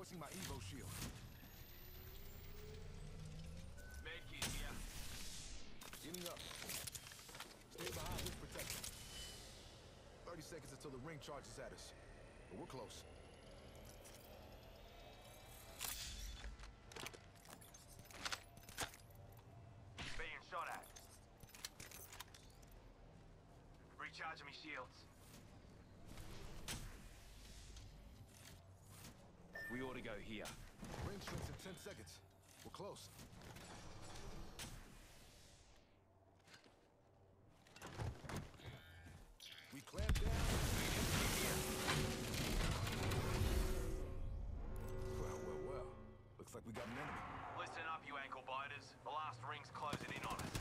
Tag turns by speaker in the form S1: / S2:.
S1: Reinforcing my Evo shield.
S2: Medkit here.
S1: Getting up. Stay behind with protection. 30 seconds until the ring charges at us. But we're close.
S2: Being shot at. Recharging me shields. We ought to go here.
S1: Range shrinks in 10 seconds. We're close. We clamp down. Well, well, well. Looks like we got an enemy.
S2: Listen up, you ankle biters. The last ring's closing in on us.